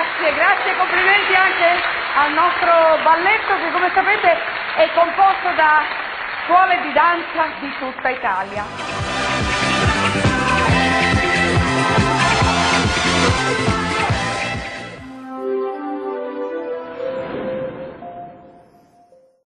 Grazie, grazie, complimenti anche al nostro balletto che come sapete è composto da scuole di danza di tutta Italia.